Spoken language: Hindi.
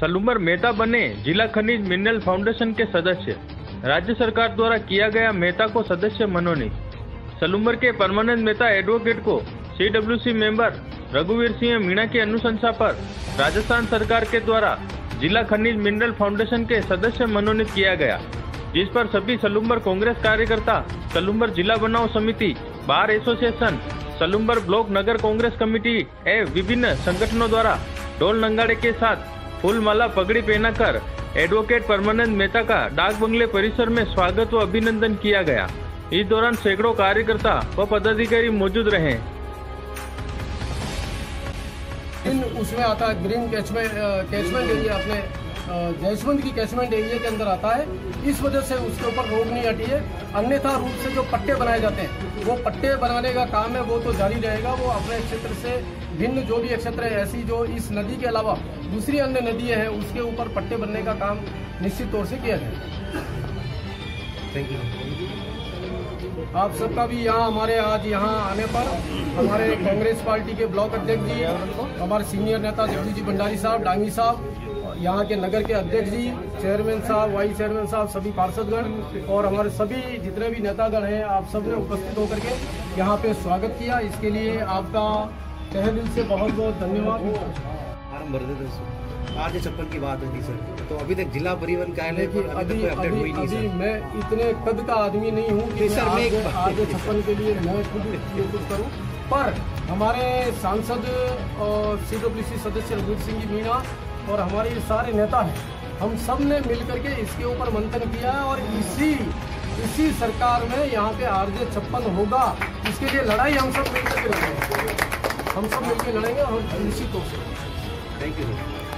सलूमर मेहता बने जिला खनिज मिनरल फाउंडेशन के सदस्य। राज्य सरकार द्वारा किया गया मेहता को सदस्य मनोनीत सलूमर के परमानंद मेहता एडवोकेट को सीडब्ल्यूसी मेंबर रघुवीर सिंह मीणा की अनुशंसा पर राजस्थान सरकार के द्वारा जिला खनिज मिनरल फाउंडेशन के सदस्य मनोनीत किया गया, जिस पर सभी सलूम्बर कांग्रेस कार्यकर्ता सलूम्बर जिला बनाव समिति, बार एसोसिएशन सलूम्बर ब्लॉक नगर कांग्रेस कमेटी एवं विभिन्न संगठनों द्वारा ढोल नंगाड़े के साथ फूल माला पगड़ी पहना कर एडवोकेट परमानंद मेहता का डाक बंगले परिसर में स्वागत व अभिनंदन किया गया। इस दौरान सैकड़ों कार्यकर्ता व पदाधिकारी मौजूद रहे। उसमें आता ग्रीन कैचमेंट कैचमेंट अपने जयसवंत की कैचमेंट एरिया के अंदर आता है। इस वजह से उसके ऊपर रोक नहीं हटी है। अन्यथा रूप से जो पट्टे बनाए जाते हैं वो पट्टे बनाने का काम है वो तो जारी रहेगा। वो अपने क्षेत्र से भिन्न जो भी क्षेत्र है ऐसी जो इस नदी के अलावा दूसरी अन्य नदियाँ हैं उसके ऊपर पट्टे बनने का काम निश्चित तौर से किया जाए। थैंक यू आप सबका भी यहाँ हमारे आज यहाँ आने पर हमारे कांग्रेस पार्टी के ब्लॉक अध्यक्ष जी हमारे सीनियर नेता जगदीश जी भंडारी साहब डांगी साहब यहाँ के नगर के अध्यक्ष जी चेयरमैन साहब वाइस चेयरमैन साहब, सभी पार्षदगण और हमारे सभी जितने भी नेतागण हैं, आप सबने उपस्थित होकर के यहाँ पे स्वागत किया। इसके लिए आपका तहे दिल से बहुत बहुत धन्यवाद। भर देते आज छप्पन की बात होगी सर। तो अभी तक जिला परिवहन कार्यालय पर अभी कोई अपडेट हुई नहीं सर। मैं इतने कद का आदमी नहीं हूँ कि सर, मैं मैं छप्पन के लिए मैं खुद कुछ करूँ। पर हमारे सांसद और सी डब्ल्यू सी सदस्य रघुवीर सिंह जी मीणा और हमारे सारे नेता हैं हम सबने मिल करके इसके ऊपर मंथन किया है और इसी इसी सरकार में यहाँ पे आरजे छप्पन होगा। इसके लिए लड़ाई हम सब मिलकर के लड़ेंगे। हम सब मिलकर लड़ेंगे और निश्चित तौर से Thank you.